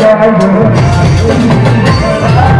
Yeah, yeah, yeah.